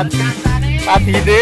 าปลาทีดี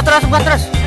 buka terus buka terus.